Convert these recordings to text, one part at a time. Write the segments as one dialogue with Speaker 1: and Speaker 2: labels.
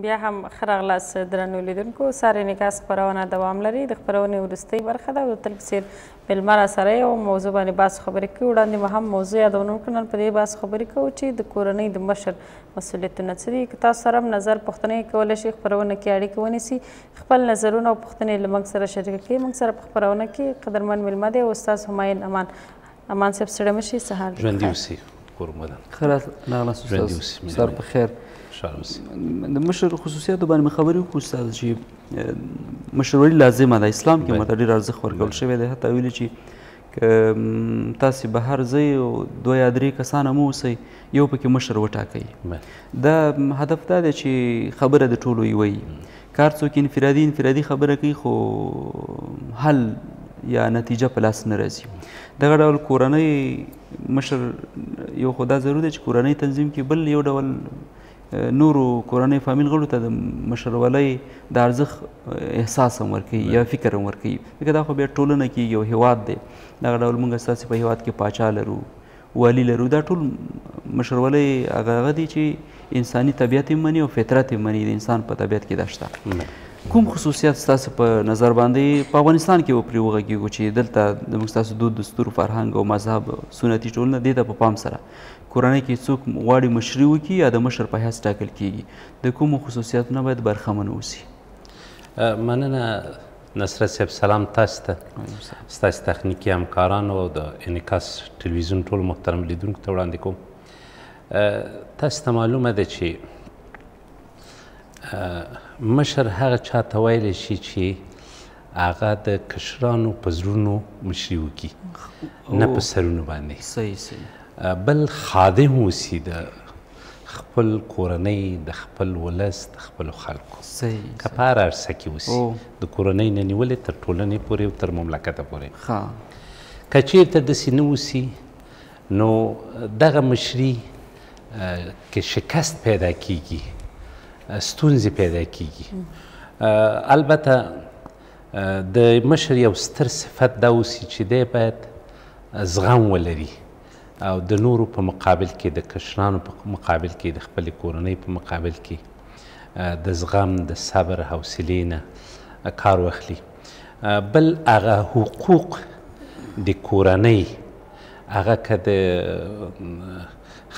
Speaker 1: بیا هم ښه راغلاست درنو لیدونکو سارې نکاح خپرونه دوام لري د خپرونې وروستۍ برخه ده او د تل په څېر مېلمه راسره یې او موضوع باندې بحث خبرې کوي وړاندې مو هم موضوع یادونه وکړه نن په دې بحث خبرې کوو چې د کورنۍ د مشر مسؤلیتونه څه دي که تاسو سره هم نظر پوښتنه یې کولی شي خپرونه کې اړیکې ونیسي خپل نظرونه او پوښتنې له موږ سره شریکې کړي موږ سره په خپرونه کې قدرمن مېلمه دی استاد همایون امان امان صاحب سره مشي سهار دې
Speaker 2: ژوندي اوسي کور مو ودان
Speaker 3: ښه راغلاست
Speaker 2: ژوندي اوسي
Speaker 3: سهار په خیر د مشر خصوصیاتو باندې خبرې وکړو استاد چې مشروري لازمه ده اسلام کې ماته ډېر ارزښت ورکول شوی دی حتی ویلي چې که تاسو بهر ځئ او دوه یا درې کسان هم اوسئ یو پکې مشر وټاکئ دا هدف دا دی چې خبره د ټولو یوه وي کار څوک انفرادي انفرادي خبره کوي خو حل یا نتیجه په لاس نه راځي دغه ډول کورنۍ مشر یو خو دا ضرور دی چې کورنۍ تنظیم کې بل یو ډول نورو کورنۍ فامیل غړو ته د مشرولۍ د ارزښت احساس هم ورکوي یا فکر هم ورکوي ځکه دا خو بیا ټولنه کېږي او هیواد دی دغه ډول موږ ستاسې په هیواد کې پاچا لرو والي لرو دا ټول مشرولۍ هغه هغه دي چې انساني طبیعت یې مني او فطرت یې مني د انسان په طبیعت کې دا شته کوم خصوصیات ستاسو په نظر باندې په افغانستان کې وپرې وغږېږو چې دلته د موږ ستاسو دود دستور فرهنګ او مذهب سنتي ټولنه دې ته په پام سره کورنۍ کې څوک غواړي مشري وکړي یا د مشر په حیث ټاکل کیږي د کومو خصوصیاتو نه باید برخمن اوسي
Speaker 2: مننه نصرت صاحب سلام تاسو ته ستاسو تخنیکی همکارانو او د انیکاس ټلویزیون ټول محترم لیدونکو ته وړاندې کوم تاسو ته معلومه ده چې مشر هغه چا ته ویلی شي چې هغه د کشرانو په زړونو مشري وکړي نه په سرونو باندې
Speaker 3: صحیح صحیح
Speaker 2: بل خادم اوسي د خپل کورنۍ د خپل ولس د خپلو خلکو که په هره عرصه کې اوسي د کورنۍ نه نیولې تر ټولنې پورې او تر مملکته پورې که چېرته داسې نه اوسي نو دغه مشري کې شکست پیدا کیږي ستونزې پیدا کیږي البته د مشر یو ستر صفت دا اوسي چې دی باید زغم ولري او د نورو په مقابل کې د کشرانو په مقابل کې د خپلې کورنۍ په مقابل کې د زغم د صبر حوصلې نه کار واخلي بل هغه حقوق د کورنۍ هغه که د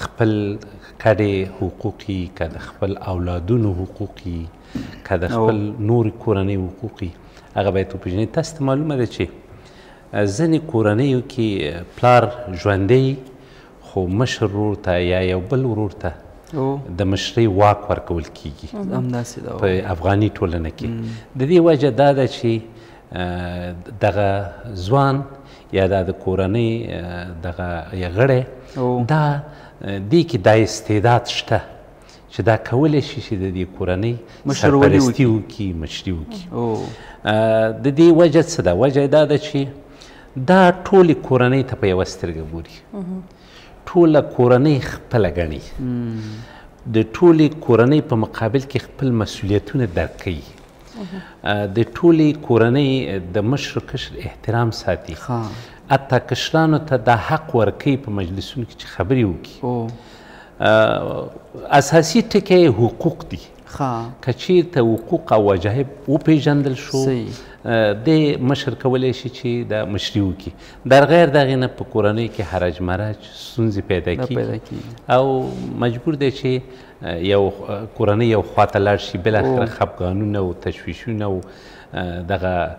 Speaker 2: خپل کډې حقوقي که د خپل اولادونو حقوقي که د خپل نور کورنۍ حقوقي هغه باید وپېژني تاسو ته معلومه ده چې ځنې کورنیو کې پلار ژوندی وي خو مشر ورور ته یا یو بل ورور ته د مشرۍ واک ورکول کیږي په افغاني ټولنه کې د دې وجه دا ده چې دغه ځوان یا دا د کورنۍ دغه غړی دا دې کې دا استعداد شته چې دا کولی شي چې د دې کورنۍ سرپرستي وکړي مشري وکړي د دې وجه څه ده وجه دا ده چې دا ټولې کورنۍ ته په یوه سترګه ګوري ټوله کورنۍ خپله ګڼي د ټولې کورنۍ په مقابل کې خپل مسولیتونه درک کوي د ټولې کورنۍ د مشر کشر احترام ساتي حتی کشرانو ته دا حق ورکوي په مجلسونو کې چې خبرې وکړي اساسي ټکی حقوق دي که چیرته حقوق او واجب وپیژندل شو د مشر کولی شي چې دا مشري وکړي در غیر د هغې نه په کورنۍ کې حرج مرج ستونزې پیدا
Speaker 3: کیږي
Speaker 2: او مجبور دی چې یو کورنۍ یو خواته لاړ شي بالاخره خپګانونه او تشویشونه او دغه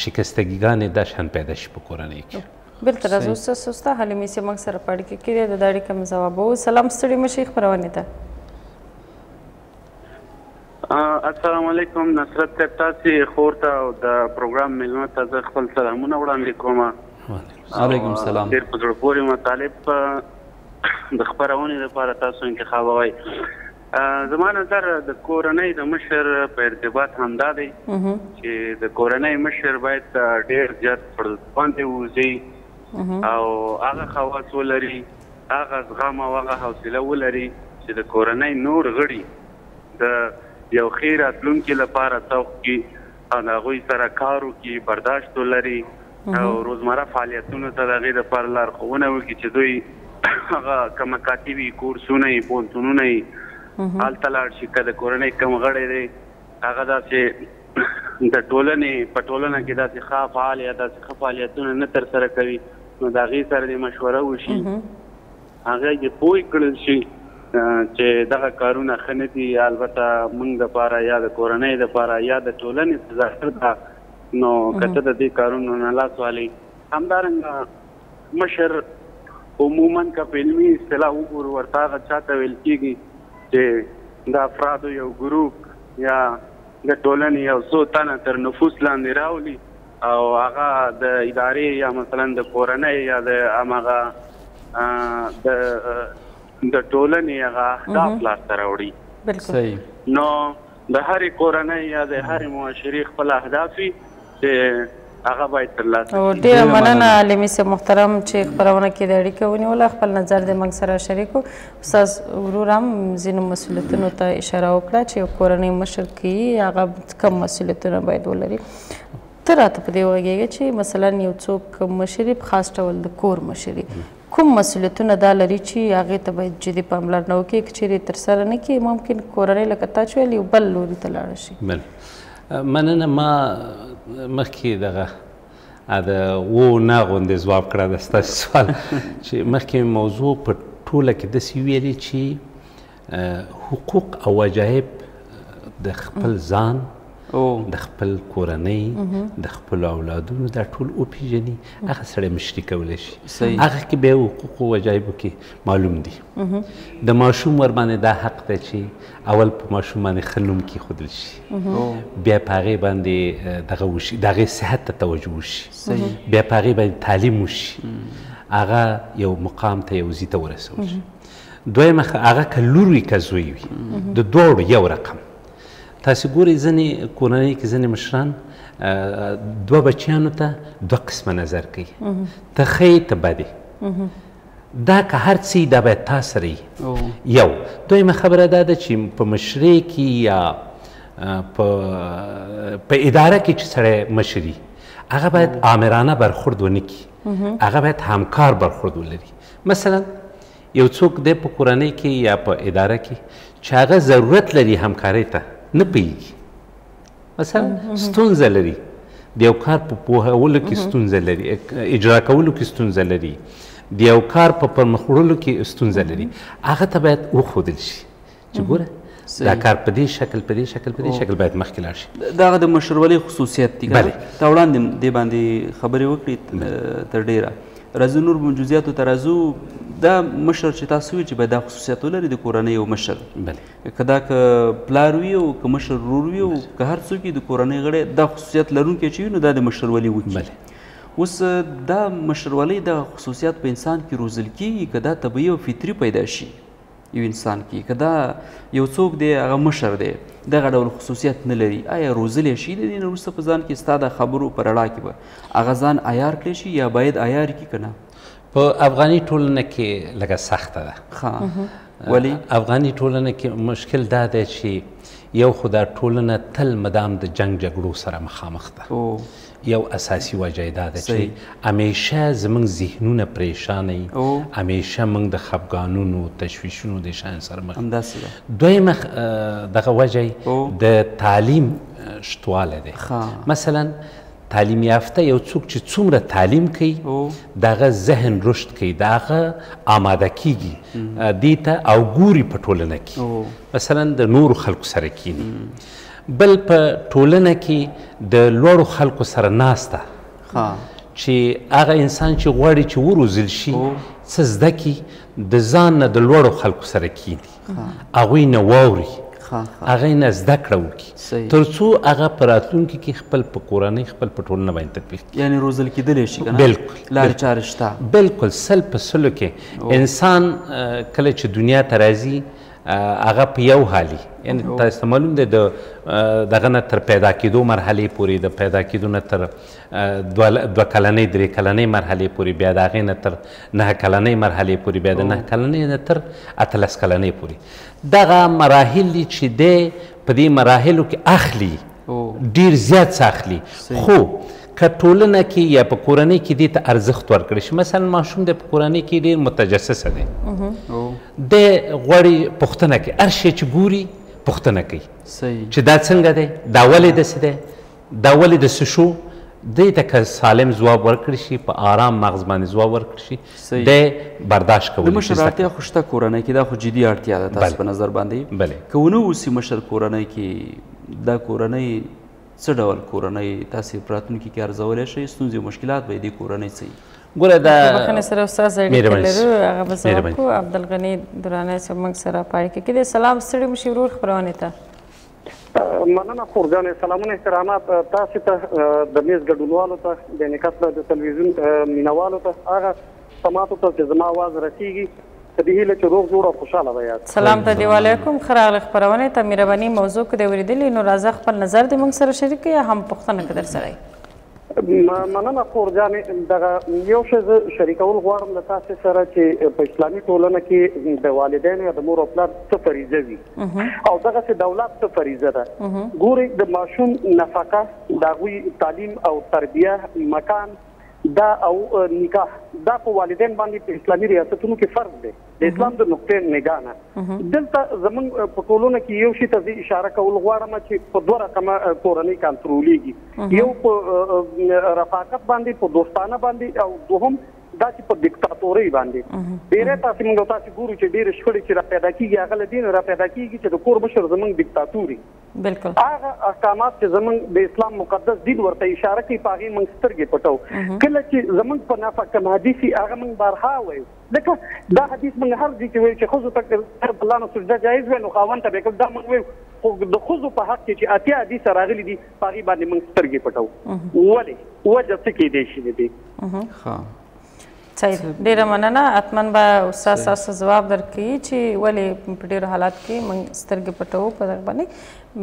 Speaker 2: شکستګیګانې دا شان پیدا شي په کورنۍ کې
Speaker 1: بیرته راځو ستاسو ستا حلیمې سي موږ سره په اړیکه کې دی د دا اړیکه مې ځوابوو سلام ستړي مه شئ خپرونې ته
Speaker 4: السلام علیکم نصرت صاحب تاسو خور ته او د پروګرام ملونه ته زه خپل سلامونه وړاندې کوم
Speaker 3: علیکم سلام
Speaker 4: ډیر په زړه پورې مطالب د خبرونه لپاره تاسو انتخابوي زما نظر د کورنۍ د مشر په ارتباط همدا دی چې د کورنۍ مشر باید ډیر زیات خړوندې ووزي او هغه خواص ولري هغه زغم او هغه حوصله ولري چې د کورنۍ نور غړي د یو خیر اتلونکو لپاره څوک کی او له هغوی سره کار وکړي، برداشت ولري او روزمره فعالیتونو ته د هغوی لپاره لارښوونه وکړي چې دوی هغه که مکاتب وي، کورسونه وي، پوهنتونونه وي، هلته لاړ شي، که د کورنۍ کوم غړی دی هغه داسې د ټولنې په ټولنه کې داسې ښه فعال یا داسې ښه فعالیتونه نه ترسره کوي، نو د هغوی سره دې مشوره وشي. هغه یې پوه کړل شي چې دغه کارونه ښه نه دي، البته موږ لپاره یا د کورنۍ لپاره یا د ټولنې په ضرر ده، نو که ته د دې کارونو نه لاس والې. همدارنګه مشر عموماً که په علمي اصطلاح وګورو ورته هغه چا ته ویل کېږي چې د افرادو یو ګروپ یا د ټولنې یو څو تنه تر نفوذ لاندې راولي او هغه د ادارې یا مثلا د کورنۍ یا د هغه د د ټولنې هغه اهداف لاسته راوړي
Speaker 1: بالکل
Speaker 4: نو د هرې کورنۍ یا د هرې معاشري خپل اهداف وي چې هغه باید ترلاسه
Speaker 1: شي
Speaker 4: او
Speaker 1: ډیره مننه عالمي سه محترم چې خبرونه کې د اړیکه ونیول خپل نظر د موږ سره شریکو استاد ورورم زینو مسولیتونو ته اشاره وکړه چې کورنۍ مشر کې هغه کم مسولیتونه باید ولري ته راته په دې وغږېږه چې مثلا یو څوک مشري په خاص ډول د کور مشري کوم مسولیتونه دا لري چې هغې ته باید جدي پاملرنه وکړي که چیرې ترسره نه کړي ممکن کورنۍ لکه تا چې ویل یو بل لوري ته لاړه شي
Speaker 2: مننه ما مخکې دغه د و نه غوندې ځواب کړه د ستاسو سوال چې مخکې موضوع په ټوله کې داسې ویلې چې حقوق او وجایب د خپل ځان د خپل کورنۍ د خپل اولادونو دا ټول او پیژني هغه سړی مشري کولی شي هغه کې به حقوق او وجایبو کې معلوم دي د ماشوم ور باندې دا حق دی چې اول په ماشوم باندې ښه نوم کېښودل شي بیا په هغې باندې دغه وشي د هغې صحت ته توجه وشي بیا په هغې باندې تعلیم وشي هغه یو مقام ته یو ځي ته ورسول شي دویمه هغه که لور وي که زوی وي د دواړو یو رقم تاسو ګورئ ځینې کورنۍ کې ځینې مشران دوه بچیانو ته دوه قسمه نظر کوي ته ښه یې ته بد دا که هر څه دا باید تا سره یو دویمه خبره دا ده چې په مشرۍ کې یا په په اداره کې چې سړی مشري هغه باید آمرانه برخورد ونه کړي هغه باید همکار برخورد ولري مثلا یو څوک دی په کورنۍ کې یا په اداره کې چې هغه ضرورت لري همکارۍ ته نه پوهېږي مثلا ستونزه لري د یو کار په پوهولو کې ستونزه لري اجرا کولو کې ستونزه لري د یو کار په پرمخ وړلو کې ستونزه لري هغه ته باید وښودل شي چې ګوره دا کار په دې شکل په دې شکل په دې شکل باید مخکې لاړ شي
Speaker 3: دا هغه د مشرولۍ خصوصیت دي
Speaker 2: بله
Speaker 3: تا وړاندې دې باندې خبرې وکړي تر ډیره راځو نور به جزئیاتو ته راځو دا مشر چې تاسو وی چې باید دا خصوصیت ولري د کورنۍ یو مشر
Speaker 2: بله
Speaker 3: که دا که پلار وي او که مشر ورور وي او که هر څوک د کورنۍ غړی دا خصوصیت لرونکی چې وي نو دا د مشرولي وکړي
Speaker 2: بله
Speaker 3: اوس دا مشرولۍ د خصوصیت په انسان کې روزل کیږي که دا طبیعي او فطري پیدا شي یو انسان کې که دا یو څوک دی هغه مشر دی دغه ډول خصوصیت نه لري آیا روزلی شي د دې نه وروسته په ځان کې ستا د خبرو په رڼا کې به هغه ځان عیار کړی شي یا باید عیار کړي که نه
Speaker 2: په افغاني ټولنه کې لږه سخته ده
Speaker 3: ولی
Speaker 2: افغاني ټولنه کې مشکل دا دی چې یو خو دا ټولنه تل مدام د جنگ جګړو سره مخامخ ده یو اساسی وجه یې دا ده چې همیشه زمونږ ذهنونه پریشانه وي، همیشه مونږ د خپګانونو، تشویشونو دې شیانو سره مخ
Speaker 3: یو.
Speaker 2: دویمه دغه وجه
Speaker 3: یې
Speaker 2: د تعلیم شتوالی دی. مثلا تعلیم یافته یو څوک چې څومره تعلیم کوي
Speaker 3: د
Speaker 2: هغه ذهن رشد کوي، د هغه آماده کیږي دې ته او ګوري په ټولنه کې مثلا د نورو خلکو سره کیني، بل په ټولنه کې د لوړو خلکو سره ناسته چې هغه انسان چې غواړي چې وروزل شي څه زده کړي د ځان نه د لوړو خلکو سره کینی هغوی نه واوري هغه نه زده کړه وکړي تر څو هغه په راتلونکي کې خپل په کورنۍ خپل په ټولنه باندې تطبیق کړي
Speaker 3: یعنی روزل کېدلی شي که نه
Speaker 2: بلکل
Speaker 3: لارې چارې شته
Speaker 2: بلکل سل په سلو کې انسان کله چې دنیا ته راځي هغه په یو حالي یعنی تاسو ته معلوم دی د دغه نه تر پیدا کېدو مرحلې پورې د پیدا کېدو نه تر دوه کلنۍ درې کلنۍ مرحلې پورې بیا د هغې نه تر نهه کلنۍ مرحلې پورې بیا د نهه کلنۍ نه تر اتلس کلنۍ پورې دغه مراحل دي چې دی په دې مراحلو کې اخلي ډیر زیات څه اخلي خو که ټولنه کې یا په کورنۍ کې دې ته ارزښت ورکړی شي مثلا ماشوم دی په کورنۍ کې ډېر متجسسه دی دی غواړي پوښتنه کوي هر شی چې ګوري پوښتنه کوي چې دا څنګه دی دا ولې داسې دی دا ولې داسې شو دې ته که سالم ځواب ورکړي شي په آرام مغز باندې ځواب ورکړي شي د برداشت کولی شي
Speaker 3: د
Speaker 2: مشر
Speaker 3: اړتیا خو شته کورنۍ کې دا خو جدي اړتیا ده تاسو په نظر باندې که ونه اوسي مشر کورنۍ کې دا کورنۍ څه ډول کورنۍ تاسو په راتلونکي کې ارزولی شئ ستونزې او مشکلات به یې دې کورنۍ څه وي
Speaker 2: ګوره دا
Speaker 1: بخنه سره استاد اړیکه لرو هغه به ځواب کو عبدالغنی درانه سره موږ سره پای کې کړي سلام ستړي مشي ورور خبرونه ته
Speaker 5: مننه خورګانې سلامونه احترامات تاسو ته د میز ګډونوالو ته د نکاح د تلویزیون مینوالو ته هغه سماتو ته چې زما आवाज رسیږي په دې هیله چې روغ جوړ او خوشاله به یاست.
Speaker 1: سلام ته دې وعلیکم، ښه راغلې خپرونې ته، مهرباني موضوع که دې اورېدلې نو راځه خپل نظر دې موږ سره شریک کړه یا هم پوښتنه که درسره وي.
Speaker 5: مننه خور جانې، دغه یو شی زه شریکول غواړم له تاسې سره چې په اسلامي ټولنه کې د والدینو یا د مور او پلار څه فریضه وي او دغسې د اولاد څه فریضه ده. ګورئ د ماشوم نفقه، د هغوی تعلیم او تربیه، مکان، دا او نکاح دا په والدین باندې په اسلامي ریاستونو کې فرض دی د اسلام د نقطې نگاه نه دلته زمون په ټولونه کې یو شی ته اشاره کول غواړم چې په دوه رقمه کورنۍ کنټرولېږي یو په رفاقت باندې په دوستانه باندې او دوهم دا چې په دیکتاتوري باندې ډیره تاسو موږ تاسو ګورو چې ډیره شخړې چې را پیدا کیږي هغه لدین را پیدا کیږي چې د کور مشر زمونږ دیکتاتوري
Speaker 1: بالکل
Speaker 5: هغه احکامات چې زمونږ د اسلام مقدس دین ورته اشاره کوي پاغي مونږ سترګې پټو کله چې زمونږ په نافه کم حدیث هغه مونږ بارها وایو لکه دا حدیث مونږ هر ځای کې وایو چې خود ته تر بلانو سجده جایز وي نو خاوند ته به کول دا مونږ وایو خو د خود په حق کې چې اتیا حدیث راغلي دي پاغي باندې مونږ سترګې پټو ولی وجه څه کې دی شي دي
Speaker 3: ها
Speaker 1: صحیح ډیره مننه اتمن به استاد تاسو جواب درکړي چې ولې په ډیرو حالات کې موږ سترګې پټو په دغه باندې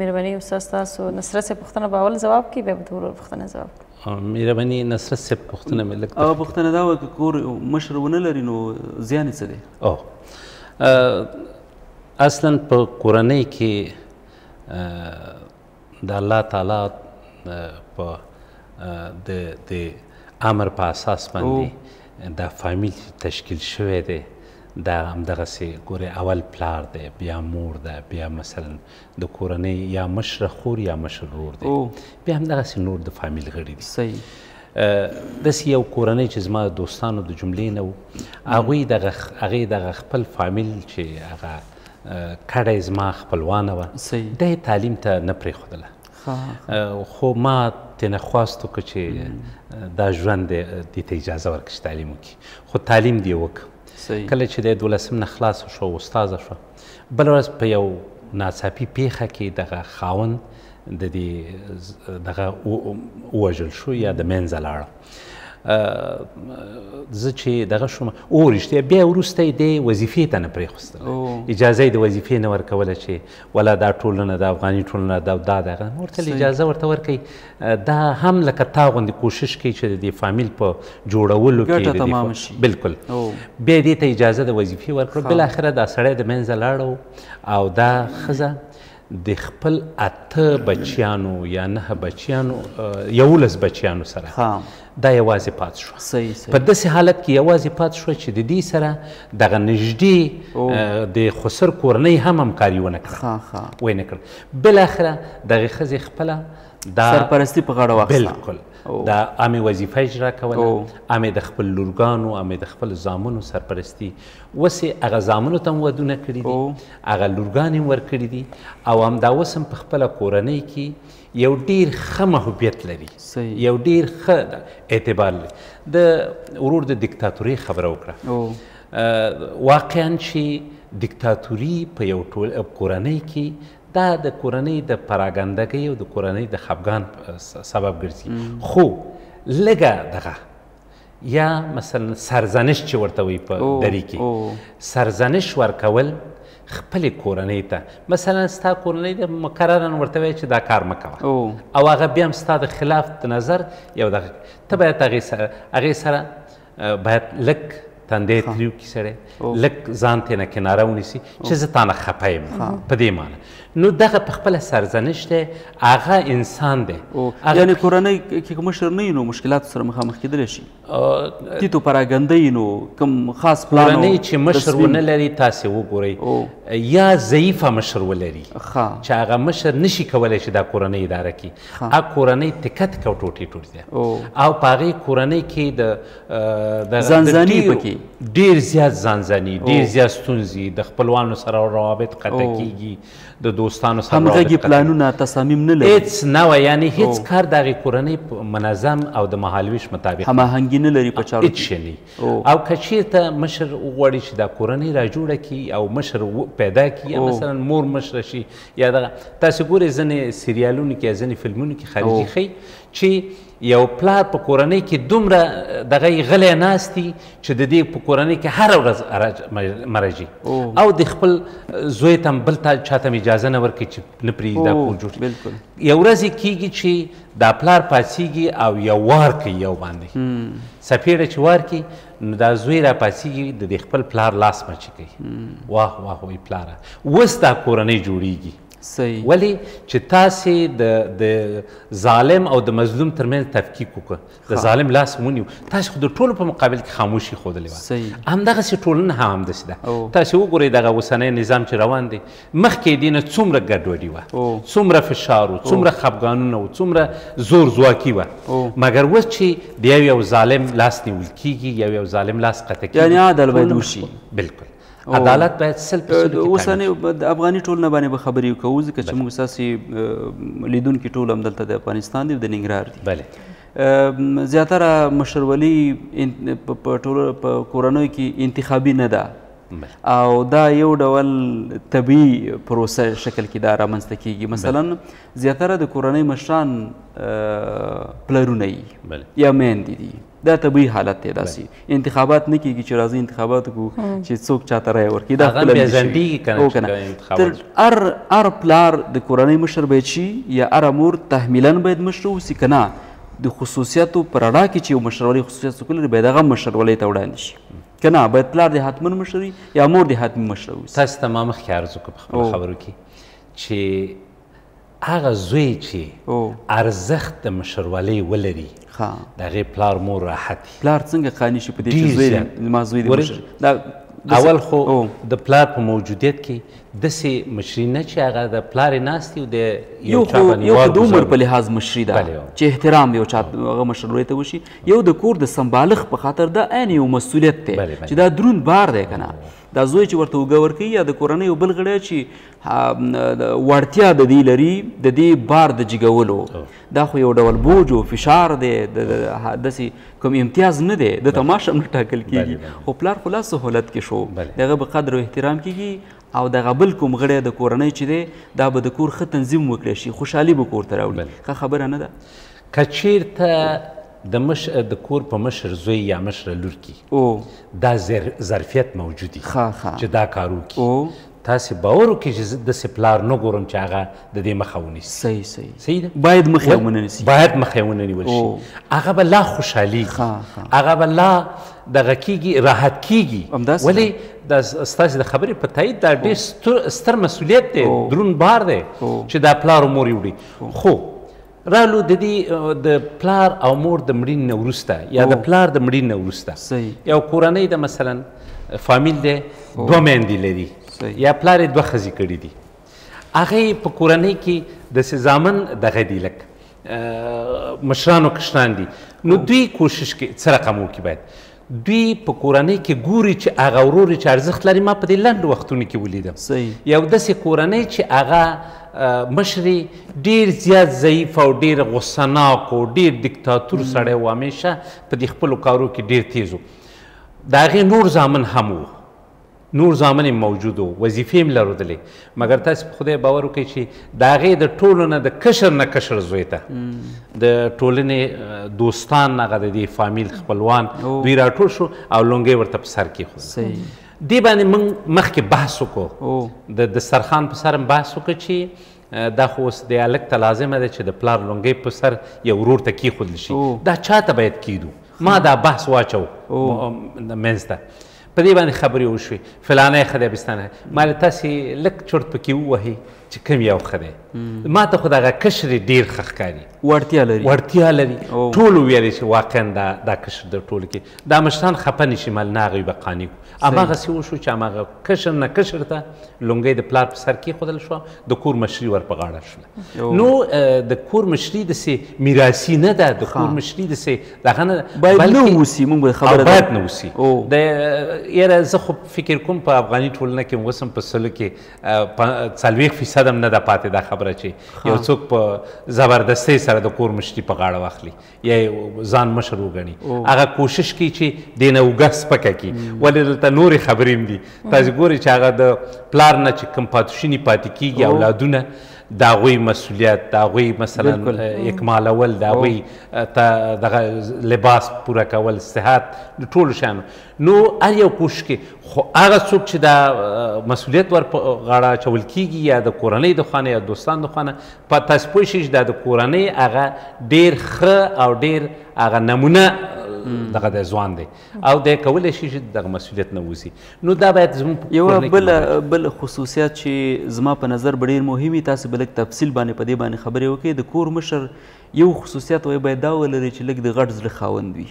Speaker 1: مهرباني استاد تاسو نصرت صاحب پوښتنه به اول جواب کړي بیا به د ورور پوښتنه جواب کړي
Speaker 2: مهرباني نصرت صاحب پوښتنه مې لږ
Speaker 3: هغه پوښتنه دا وه که کور مشر ونه لري نو زیان یې څه دی
Speaker 2: او اصلا په کورنۍ کې د الله تعالی په د د امر په اساس باندې دا فامیل چې تشکیل شوی دی دا همدغسې ګورې اول پلار دی بیا مور ده بیا مثلا د کورنۍ یا مشره خور یا مشر ورور دی بیا همدغسې نور د فامیل غړي دي
Speaker 3: صحیح
Speaker 2: داسې یو کورنۍ چې زما د دوستانو د جملې نه وو هغوی دغه هغې دغه خپل فامیل چې هغه کډه یې زما خپلوانه وه، ده یې تعلیم ته نه پرېښودله، خو ما ترېنه خواست وکړ چې دا ژوند دی، دې ته اجازه ورکړه چې تعلیم وکړي، خو تعلیم دې یې
Speaker 3: وکړ.
Speaker 2: کله چې د دولسم نه خلاصه شوه، استاده شوه، بله ورځ په یو ناڅاپي پېښه کې دغه خاوند د دې دغه ووژل شو یا د منځه لاړ. زه چې دغه شوم او رښتیا بیا وروسته یې د وظیفې ته نه پرېښوستله اجازه یې د وظیفې نه ورکوله چې ولا دا ټولنه د افغاني ټولنه دا دا دغه ورته اجازه ورته ورکوي دا هم لکه تا غوندې کوشش کوي چې د فامیل په جوړولو کې
Speaker 3: بلکل
Speaker 2: بیا دې ته اجازه د وظیفې ورکړه بالاخره دا سړی د منځه لاړو او دا ښځه د خپل اته بچیانو یا نه بچیانو یولس بچیانو سره دا یوازې پات شو په داسې حالت کې یوازې پات شو چې د دې سره دغه نږدې د خسر کورنۍ هم همکاري ونه کړه
Speaker 3: ویې
Speaker 2: نه کړ بالاخره دغې ښځې خپله دا
Speaker 3: سرپرستی په غاړه واخیسته
Speaker 2: بالکل دا امې وظیفه اجرا کوله امې د خپل لورګانو امې د خپل زامنو سرپرستی وسې هغه زامنو ته هم ودونه کړي دي هغه لورګانې هم ورکړي دي او همدا اوس هم په خپله کورنۍ کې یو ډیر ښه محبیت لري
Speaker 3: صحیح.
Speaker 2: یو ډیر ښه اعتبار لري د ورور د دیکتاتوري خبره وکړه واقعا چې دیکتاتوري په یو ټول کورنۍ کې دا د کورنۍ د پراګندګۍ او د کورنۍ د خپګان سبب ګرځي خو لږه دغه یا مثلا سرزنش چې ورته وي په دری کې سرزنش ورکول خپل کورنۍ ته مثلا ستا کورنۍ د مکررا ورته وایي چې دا کار مه کوه
Speaker 3: او
Speaker 2: هغه بیا هم ستا د خلاف د نظر یو دغه ته باید هغې سره هغې سره باید لږ تندی تریو کی سړی لک ځان تینا کناره ونیسی چې زه تانه خپه یم په دې معنی نو دغه په خپل سرزنش دی هغه انسان دی
Speaker 3: یعنی کورنۍ کې کوم مشر نه نو مشکلات سره مخامخ کېدلی شي تیتو پراګندې نو کوم خاص پلان
Speaker 2: کورنۍ چې مشر ونه لري تاسو وګورئ یا ضعیف مشر ولري چې هغه مشر نشي کولای چې دا کورنۍ اداره کړي ا کورنۍ تکت کوټوټي ټوټي
Speaker 3: او
Speaker 2: پاغي کورنۍ کې د
Speaker 3: ځانځاني پکې
Speaker 2: ډیر زیات ځانځاني ډیر زیات ستونزې د خپلوانو سره روابط قطع کیږي د دوستانو سره
Speaker 3: همغږي پلانونه تصامیم نه لري
Speaker 2: هیڅ نه وایي یعنی هیڅ کار د هغې کورنۍ منظم او د مهالویش مطابق
Speaker 3: هماهنګي نه لري په چارو
Speaker 2: هیڅ شی نه
Speaker 3: او
Speaker 2: که چیرته مشر وغواړي چې دا کورنۍ را جوړه کړي او مشر پیدا کړي یا مثلا مور مشره شي یا دغه تاسو ګورئ ځینې سریالونو کې ځینې فلمونو کې خارجي ښیي چې یو پلار په کورنۍ کې دومره دغه غلی ناست دي چې د دې په کورنۍ کې هره ورځ مرجي
Speaker 3: او
Speaker 2: د خپل زوی ته بل ته چاته هم اجازه نه ورکوي چې نه پرېږدي دا کور جوړ کړي یو ورځ یې کېږي چې دا پلار پاڅېږي او یو وار کوي یو باندې څپېړه چې وار کوي نو دا زوی را پاڅېږي د دې خپل پلار لاس مچې کوي واه واه وایي پلاره اوس دا کورنۍ جوړېږي
Speaker 3: سي.
Speaker 2: ولي چي تاسي د د ظالم او د مظلوم تر منځ تفکیک وکړ، د ظالم لاس مو ونیو، تاسي خو د ټولو په مقابل کي خاموشي ښودلې وه.
Speaker 3: سي.
Speaker 2: همدغسي ټولنه هم همداسي ده.
Speaker 3: او.
Speaker 2: تاسي وګورئ دغه اوسنی نظام چي روان دی، مخکي یې دینه څومره ګډوډي وه،
Speaker 3: او.
Speaker 2: څومره فشار وو، او. څومره خپګانونه وو، څومره زور ځواکي وه،
Speaker 3: او.
Speaker 2: مګر اوس چي د یو یو ظالم لاس نیول کیږي، یو یو ظالم لاس قطع کیږي،
Speaker 3: یعني عدل باید وشي.
Speaker 2: ټولنه
Speaker 3: په
Speaker 2: خپل. بلکل. عدالت باید سل په سلو کې
Speaker 3: اوسنۍ د افغاني ټولنه باندې به خبرې وکړو ځکه چې موږ ستاسې لیدونکي ټول همدلته د افغانستان دي د ننګرهار دي
Speaker 2: بله
Speaker 3: زیاتره مشرولي په ټولو په کورنیو کې انتخابي نه ده او دا یو ډول طبیعي پروسه شکل کې دا رامنځته کیږي مثلا زیاتره د کورنۍ مشران پلرونه یي یا میندې دي دا طبیعي حالت دی داسي انتخابات نه کیږي چې راځي انتخابات کو چې څوک چاته رای ورکړي دا خپل
Speaker 2: بیا ځنډیږي کنه
Speaker 3: تر ار ار پلار د کورنۍ مشر باید شي یا ار مور تحمیلا باید مشر اوسي کنه د خصوصیاتو پر اړه کې چې یو مشرولي خصوصیت څوک لري باید هغه مشرولي ته وړاندې شي کنه باید پلار د حتمن مشر یا مور د حتمي مشر اوسي
Speaker 2: تاسو ته ما مخکې عرض وکړ په خبرو کې چې هغه زوی
Speaker 3: چی
Speaker 2: ارزښت د مشرولۍ
Speaker 3: ولری
Speaker 2: د هغې پلار مور راحت وي.
Speaker 3: پلار څنګه قانع شي په دې چې زوی زما زوی
Speaker 2: دی
Speaker 3: مشر دا
Speaker 2: اول خو د پلار په موجودیت کې داسې مشري نه چې هغه د پلار یې ناست وي او د
Speaker 3: یو
Speaker 2: چا باندې
Speaker 3: یو خو د عمر په لحاظ مشري ده چې احترام یو چا هغه مشرولۍ ته وشي یو د کور د سمبالښت په خاطر دا عین یو مسؤلیت دی چې دا دروند بار دی که نه دا زوی چې ورته اوږه ورکوي یا د کورنۍ یو بل غړی چې وړتیا د دې لري د دې بار د جګولو دا خو یو ډول بوج او فشار دی داسې کوم امتیاز نه دی د تماش هم نه ټاکل کېږي خو پلار خو لا سهولت کې شو
Speaker 2: د
Speaker 3: هغه به قدر او احترام کېږي او دغه بل کوم غړی د کورنۍ چې دی دا به د کور ښه تنظیم وکړی شي خوشحالي به کور ته راوړي ښه خبره نه ده
Speaker 2: که چیرته د مشر د کور په مشر زوی یا مشره لور کی
Speaker 3: او
Speaker 2: دا ظرفیت موجودی
Speaker 3: خا خا
Speaker 2: چه دا کار وکی
Speaker 3: او
Speaker 2: تاسی باور وکی چه زه دسی پلار نه ګورم چه هغه ددی مخه ونیسی
Speaker 3: صحیح صحیح
Speaker 2: صحیح ده
Speaker 3: باید مخه
Speaker 2: یې
Speaker 3: ونه نیسی
Speaker 2: باید مخه یې ونه نیول
Speaker 3: شی
Speaker 2: هغه به لا خوشحالیږي
Speaker 3: خا خا
Speaker 2: هغه به لا دغه کیږي راحت کیږي
Speaker 3: همداسې
Speaker 2: ولی ده دا ستاسو د خبرې په تایید دا ډیر ستر, ستر مسولیت دی
Speaker 3: او.
Speaker 2: درون بار دی
Speaker 3: او.
Speaker 2: چې دا پلار او مور یې وړي خو رالو د دې د پلار او مور د مړین نه وروسته یا د پلار د مړین نه وروسته یو کورنۍ د مثلا فامیل دی دوه میندې لري یا پلار یې دوه ښځې کړي دي هغه په کورنۍ کې د سزامن دغه دی لک مشرانو کشران دي نو دوی کوشش کې څه رقم وکړي باید دوی په کورنۍ کې ګوري چې هغه ورور یې چې ارزښت لري ما په دې لنډو وختونو کې
Speaker 3: ولیده
Speaker 2: یو داسې کورنۍ چې هغه مشر یې ډېر زیات ضعیف او ډېر غصه ناک و ډېر دیکتاتور سړی و همیشه په دې خپلو کارو کې ډېر تیز و د هغې نور زامن هم وو نور زامن هم موجود وو وظیفې هم لرودلې مګر تاسو په خدای باور وکړئ چې د هغې د ټولو نه د کشر نه کشر زوی ته د ټولنې دوستان هغه د دې فامیل خپلوان دوی راټول شو او لونګۍ ورته په سر کېښود دې باندې موږ مخکې بحث وکړو د دسترخوان په سر هم بحث وکړو چې دا خو اوس د هلک ته لازمه ده چې د پلار لونګۍ په سر یو ورور ته کېښودل شي دا چا ته باید کېږدو ما دا بحث واچو منځ ته په دې باندې خبرې وشوې فلانی ښه دی بستانی ښه دی ما له تاسې لږ چورت پکې ووهئ چې کوم یو ښه دی ما ته خو دغه کشر ډېر ښه ښکاري
Speaker 3: وړتیا لري
Speaker 2: وړتیا لري ټولو ویلی چې واقعا دا دا کشر د ټولو کې دا مشران خفه نه شي مال نه هغوی به قانع کړو هماغسې وشو چې هماغه کشر نه کشر ته لونګۍ د پلار په سر کېښودل شوه د کور مشري ور په غاړه شوله نو د کور مشري د سي میراثي نه ده د کور مشري د سي دغه نه
Speaker 3: باید نه وسی موږ خبره
Speaker 2: باید نه
Speaker 3: وسی
Speaker 2: د یاره زه خو فکر کوم په افغاني ټولنه کې وسم په سلو کې څلويخ فیصد هم نه ده پاتې دا خبره چې یو څوک په زبردستۍ سره د کور مشري په غاړه واخلي یا ځان مشر وګڼي هغه کوشش کوي چې دې نه اوږه سپکه کړي ولې دلته نورې خبرې هم دي تاسې ګورئ چې هغه د پلار نه چې کوم پاتوشیني پاتې کېږي اولادونه د هغوی مسولیت د هغوی مثلا اکمالول د هغوی دغه لباس پوره کول صحت د ټولو شیانو نو هر یو کوشش کې خو هغه څوک چې دا مسولیت ور په غاړه اچول کېږي یا د کورنۍ د خوا نه یا دوستان د خوا نه په تاسو پوه شئ چې دا د کورنۍ هغه ډېر ښه او ډېر هغه نمونه دغه د ځوان دی او دی کولی شي چې دغه مسؤلیت نه وځي نو دا باید زموږ
Speaker 3: یو بل بل خصوصیات چې زما په نظر به ډېر مهمي تاسو به لږ تفصیل باندې په دې باندې خبرې وکړئ د کور مشر یو خصوصیت وایي باید دا ولري چې لږ د غټ زړه خاوند وي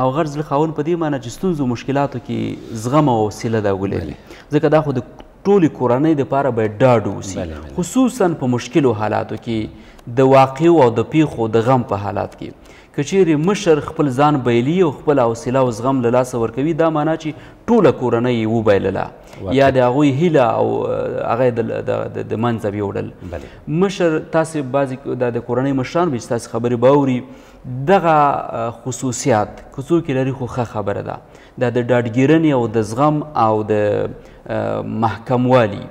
Speaker 3: او غټ زړه خاوند په دې معنی چې ستونزو مشکلاتو کې زغم او حوصله دا ولري ځکه دا خو د ټولې کورنۍ لپاره باید ډاډ اوسي خصوصا په مشکلو حالاتو کې د واقعو او د پیښو د غم په حالات کې که چیرې مشر خپل ځان بایلي او خپل حوصله او زغم له لاسه ورکوي دا معنا چې ټوله کورنۍ یې وبایلله یا د هغوی هیله او هغه د منځه ویوړل مشر تاسو بعضی د کورنۍ مشران به تاسو خبرې باوري دغه خصوصیات کوڅو کې لري خو ښه خبره ده دا د ډاډګیرنې او د زغم او د محکم والي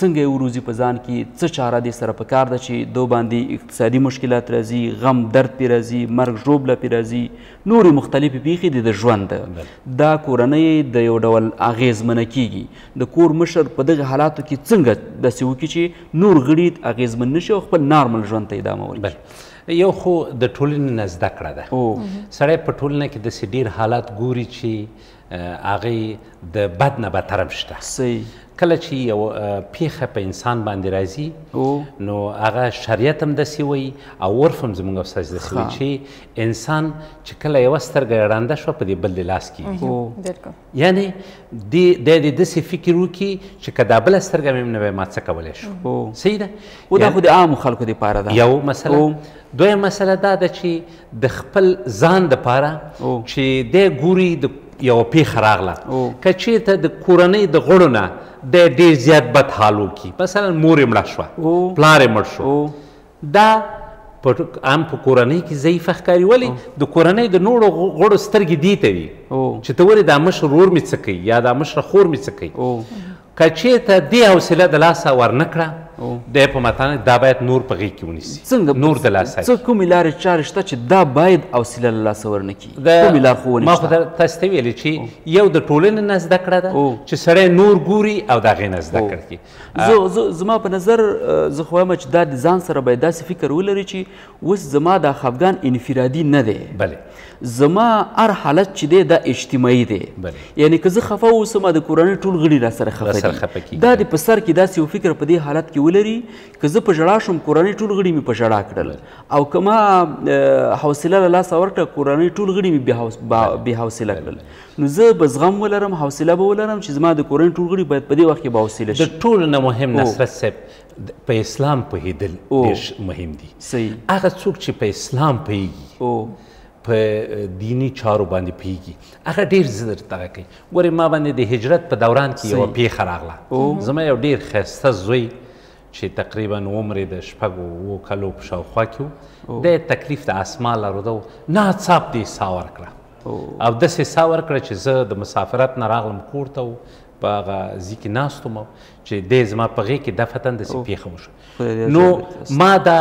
Speaker 3: څنګه یې وروزي په ځان کې څه چاره دې سره پکار ده چې دو باندې اقتصادي مشکلات راځي غم درد پې راځي مرګ ژوبله پې راځي نورې مختلفې پیښې دي د ژوند دا کورنۍ د یو ډول اغیزمنه کیږي د کور مشر په دغه حالاتو کې څنګه داسې وکړي چې نور غړي اغیزمن نشي او خپل نارمل ژوند ته ادامه ورکړي
Speaker 2: یو خو د ټولنې نه زده کړه ده. سړی په ټولنه کې داسې ډېر حالات ګوري چې هغه یې د بد نه بدتر هم شته. کله چې یو پېښه په انسان باندې راځي نو هغه شریعت هم داسې وایي او عرف هم زموږ او ستاسې داسې وایي چې انسان چې کله یوه سترګه یې ړنده شوه په دې بل دې لاس کېږي. یعنی دی دی دی دسی فکر وکي چې که دا بل سترګه مې نه وای ما څه کولای شو صحیح ده
Speaker 3: او دا خو د عامو خلکو لپاره ده
Speaker 2: یو مسله دویم مسله دا ده چې د خپل ځان
Speaker 3: لپاره
Speaker 2: چې دی ګوري د یو پیښه راغله که چېرته د کورنۍ د غړو نه دی ډېر زیات بد حال وکړي مثلا مور یې مړه شوه پلار یې مړ شو دا په عام په کورنۍ کې ضعیفه ښکاري ولې د کورنۍ د نورو غړو سترګې دې ته وي چې ته ولې دا مشر ورور مې څه کوي یا دا مشره خور مې څه کوي که چېرته دې حوصله د لاسه ورنه کړه دی په متانه دا باید نور په غېږ کې ونیسي
Speaker 3: څنګه
Speaker 2: نور د لاسه
Speaker 3: څه کومې لارې چارې شته چې دا باید حوصله له لاسه ورنه کړي کومې لارښوونې
Speaker 2: ما خو تاسو ته ویلې چې یو د ټولنې نه زده کړه ده چې سړی نور ګوري او د هغې نه زده کړه کوي
Speaker 3: زه زه زما په نظر زه خو وایم چې دا د ځان سره باید داسې فکر ولري چې اوس زما دا خفګان انفرادي نه دی
Speaker 2: بله
Speaker 3: زما هر حالت چې دی دا اجتماعي دی یعنی که زه خفه اوسم د کورنۍ ټول غړي را سره خفه دي دا د په سر کې داسې یو فکر په دې حالت کې ولري که زه په ژړا شم کورنۍ ټول غړي مې په ژړا کړل او که ما حوصله له لاسه ورکړه کورنۍ ټول غړي مې بې حوصله کړل نو زه به زغم ولرم حوصله به ولرم چې زما د کورنۍ ټول غړي باید په دې وخت کې باحوصله شي
Speaker 2: د ټولو نه مهم نصرت صاحب په اسلام پوهېدل ډېر مهم دي هغه څوک چې په اسلام پوهېږي په دیني چارو باندې پوهېږي هغه ډېر زر دغه کوي ګورې ما باندې د هجرت په دوران کې یوه پېښه راغله زما یو ډېر ښایسته زوی چې تقریبا عمر د شپږو و کلو په شاوخوا کې و د تکلیف د اسما لرده و ناڅاپ دې سا ورکړه او داسې ساه ورکړه چې زه د مسافرت نه راغلم کور ته او په هغه ځي کې ناست وم چې دی زما په غېږ کې دفتن داسې پېښه وشوه نو ما دا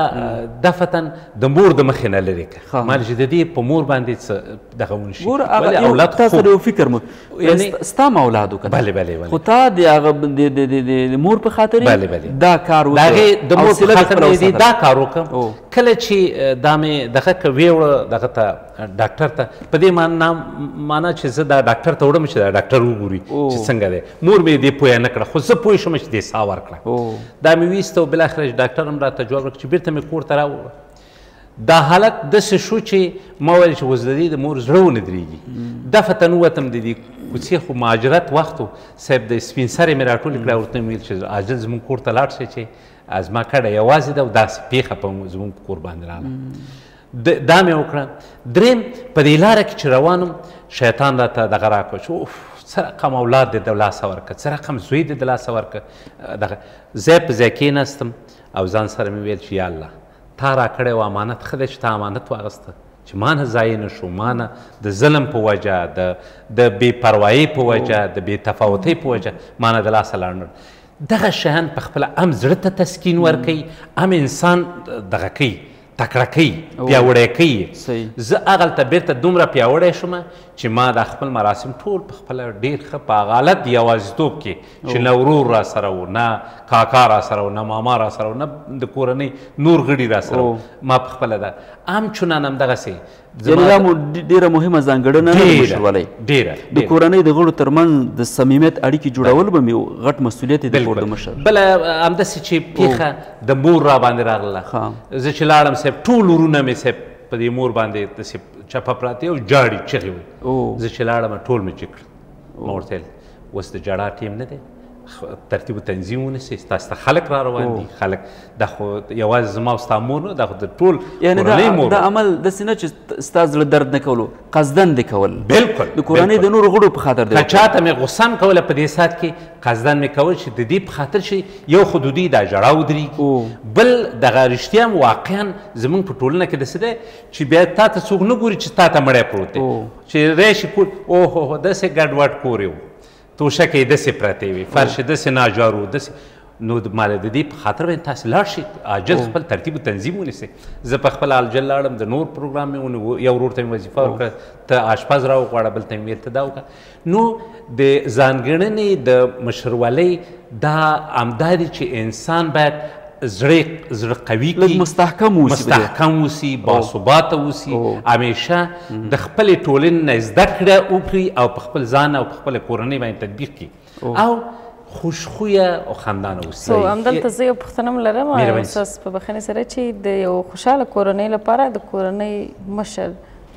Speaker 2: دفتن د مور د مخې نه لرې کړه ما چې د دې په مور باندې څه دغه ونشي ولې اولاد
Speaker 3: خو
Speaker 2: سره
Speaker 3: یو فکر مو
Speaker 2: یعنی
Speaker 3: ستا ما اولاد وکړه
Speaker 2: بله بله
Speaker 3: خو تا د هغه د مور په خاطر دا کار وکړ
Speaker 2: دغه د مور په خاطر دا کار وکړم کله چې دا مې دغه کوي دغه ته ډاکټر ته په دې معنا معنا چې زه دا ډاکټر ته وړم چې دا ډاکټر وګوري چې څنګه دی مور مې دې پوه نه کړه خو زه پوه شوم چې دې ساه ورکړه دا مې ویسته او بالاخره چې ډاکټر هم راته جواب راکړ چې بیرته مې کور ته راوړه دا حالت داسې شو چې ما ویل چې اوس د دې د مور زړه ونه درېږي دفتن ووتم د دې کوڅې خو مهاجرت وخت و صاحب د سپین سرې مې راټول کړه او ورته مې ویل چې عاجل زموږ کور ته لاړ شئ چې زما کډه یوازې ده او داسې پېښه په زموږ کور باندې راغله د دا مې وکړه دریم په دې لاره کې چې روان وم شیطان راته دغه راکړ چې اوف څه رقم اولاد دې د لاسه ورکړه څه رقم زوی دې د لاسه ورکړه دغه ځای په ځای کېناستم او ځان سره مې ویل چې یا الله تا راکړی و امانت ښه دی چې تا امانت واغسته چې ما نه ضایع نه شو ما نه د ظلم په وجه د د بې پروایۍ په وجه د بې تفاوتۍ په وجه ما نه د لاسه لاړ نه دغه شیان په خپله هم زړه ته تسکین ورکوي هم انسان دغه کوي تکړه کوي پیاوړی کوي زه هغلته بیرته دومره پیاوړی شوم چې ما دا خپل مراسم ټول په خپله ډېر ښه په هغه حالت یوازیتوب کې چې نه ورور را سره و نه کاکا را سره و نه ماما را سره و نه د کورنۍ نور غړي را سره ما په خپله ده همچنان همدغسې
Speaker 3: یعنی دا مو ډیره مهمه ځانګړنه نه ده مشرولۍ
Speaker 2: ډیره
Speaker 3: د کورنۍ د غړو ترمنځ د صمیمیت اړیکې جوړول به مې غټ مسولیت د کور د مشر
Speaker 2: بل همداسې چې پیښه د مور را باندې راغله زه چې لاړم صاحب ټول ورونه مې صاحب په دې مور باندې داسې چپه پراته او جاړي چغې وي زه چې لاړم ټول مې چیک کړل ما ورته اوس د جړا ټیم نه دی ترتیب و تنظیم ونیسي ستاسو ته خلک را روان دي خلک دا خو یوازې زما او ستا مور نه دا خو د ټول
Speaker 3: یعنې دا دا عمل داسې نه چې ستا زړه درد نه کولو قصدا دې کول
Speaker 2: بلکل
Speaker 3: د کورنۍ د نورو غړو په خاطر دې
Speaker 2: که چا ته مې غوسه هم کوله په دې ساعت کې قصدا مې کول چې د دې په خاطر چې یو خو د دوی دا ژړا ودرېږي بل دغه رښتیا هم واقعا زموږ په ټولنه کې داسې دی چې بیا تا ته څوک نه ګوري چې تا ته مړی پروت دی چې راشي کور اوهوهو داسې ګډوډ کور یې و توشکې یې داسې پرتې وې فرش یې داسې ناجار و داسې نو ما د دې په خاطر باندې تاسو لاړ شئ عاجل خپل ترتیب او تنظیم ونیسئ زه په خپل عاجل لاړم د نور پروګرام مې ونیو یو ورور ته مې وظیفه ورکړه ته آشپز راوغواړه بل ته مې ویل ته دا وکړه نو د ځانګړنې د مشرولۍ دا همدا دي چې انسان باید زړه زړه قوي
Speaker 3: کړي مستحکم اوسي
Speaker 2: مستحکم اوسي باثبات اوسي همیشه د خپل ټولنې نه زده کړه وکړي او په خپل ځان او په خپل کورنۍ باندې تطبیق کړي او خوشخویه او خندانه اوسئ
Speaker 1: سو همدلته زه یو پوښتنه هم لرم استاد په بخښنې سره چې د یو خوشاله کورنۍ لپاره د کورنۍ مشر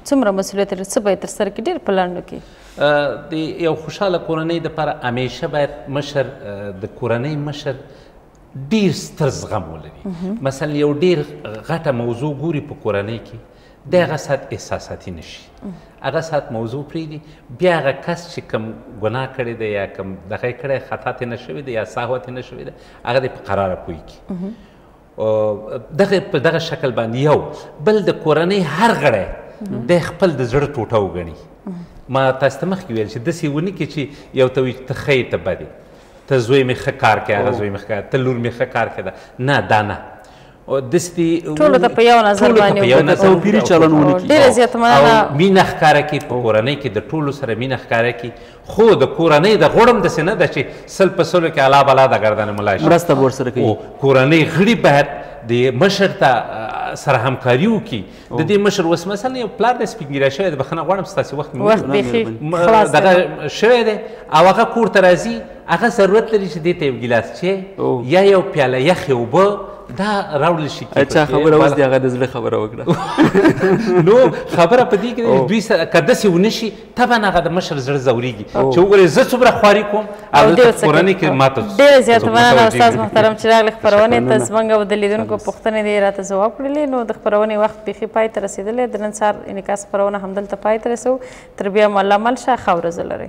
Speaker 1: څومره مسؤلیت لري څه باید ترسره کړي ډېر په لنډو کې
Speaker 2: د یو خوشاله کورنۍ لپاره همیشه باید مشر د کورنۍ مشر ډیر ستر زغم ولري مثلا یو ډیر غټه موضوع ګوري په کورنۍ کې د هغه سات احساساتي نشي هغه سات موضوع پریږدي بیا هغه کس چې کم ګناه کړی دی یا کم دغه کړی خطا ته نه شوی دی یا سهو ته نه شوی دی هغه د په قرار پوي کی دغه په دغه شکل باندې یو بل د کورنۍ هر غړی د خپل د زړه ټوټه وګڼي ما تاسو ته مخکې ویل چې داسې ونه کې چې یو ته وي ته ښه یې ته بد ته زوی مې ښه کار کوي هغه زوی مې ښه کار ته لور مې ښه کار کوي دا نه دا نه دستي
Speaker 1: ټول ته په یو نظر باندې
Speaker 3: یو نظر توپیری چلنونه
Speaker 1: کی ډیر زیات
Speaker 2: مننه مینه ښکارا کی په کورنۍ کې د ټولو سره مینه ښکارا کی خو د کورنۍ د غړم داسې نه ده چې سل په سلو کې الا بلا د ګردن ملا شي
Speaker 3: مرسته به ورسره کوي
Speaker 2: کورنۍ غړي باید د مشر ته سره همکاري وکړي د دې مشر اوس مثلا یو پلار د سپینګیرا شوی د بخنه غواړم ستاسو وخت
Speaker 1: مې
Speaker 2: دغه شوی دی او هغه کور ته راځي هغه ضرورت لري چې دې ته یو ګیلاس چې یا یو پیاله یخې اوبه دا راوړل شي
Speaker 3: کې چا خبره اوس دی هغه د زړه خبره وکړه
Speaker 2: نو خبره په دې کې دوی سره کده سي ونشي طبعا هغه د مشر زړه ځورېږي چې وګورئ زه څومره خواري کوم او دلته په کورنۍ کې ماته
Speaker 1: ډېره زیاته مننه استاد محترم چې راغلې خپرونې ته زموږ او د لیدونکو پوښتنې دې راته ځواب کړلې نو د خپرونې وخت بیخي پای ته رسېدلی د نن سهار انعکاس خپرونه همدلته پای ته رسوو تر بیا مو الله مل شه ښه ورځ
Speaker 3: ولرئ